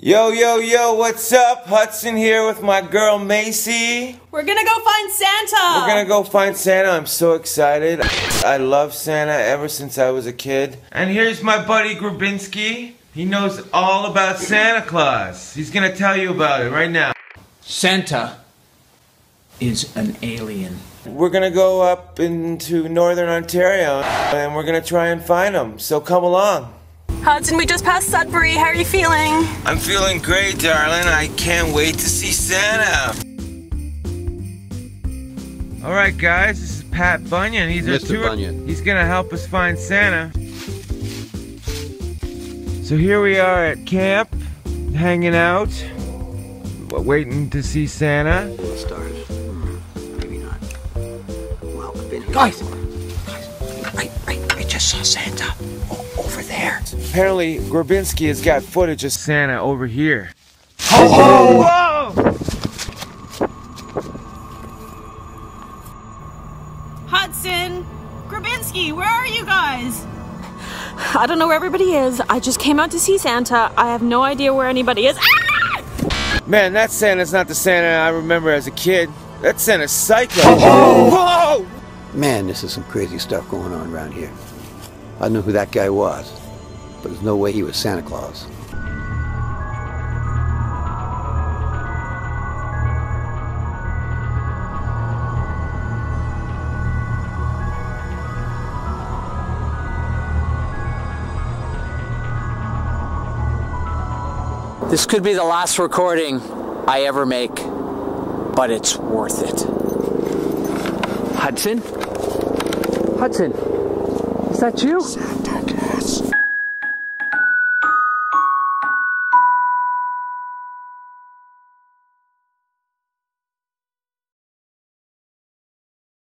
Yo, yo, yo, what's up? Hudson here with my girl Macey. We're gonna go find Santa! We're gonna go find Santa. I'm so excited. I love Santa ever since I was a kid. And here's my buddy Grabinsky. He knows all about Santa Claus. He's gonna tell you about it right now. Santa is an alien. We're gonna go up into northern Ontario and we're gonna try and find him. So come along. Hudson, we just passed Sudbury. How are you feeling? I'm feeling great, darling. I can't wait to see Santa. All right, guys, this is Pat Bunyan. He's our Mr. tour. Bunyan. He's gonna help us find Santa. So here we are at camp, hanging out, waiting to see Santa. Stars. Hmm, maybe not. Well, I've been here Guys! Just saw Santa over there. Apparently, Grabinsky has got footage of Santa over here. Ho ho! Whoa! Hudson! Grabinsky, where are you guys? I don't know where everybody is. I just came out to see Santa. I have no idea where anybody is. Ah! Man, that Santa's not the Santa I remember as a kid. That Santa's psycho. Whoa! Man, this is some crazy stuff going on around here. I don't know who that guy was, but there's no way he was Santa Claus. This could be the last recording I ever make, but it's worth it. Hudson? Hudson, is that you? Santa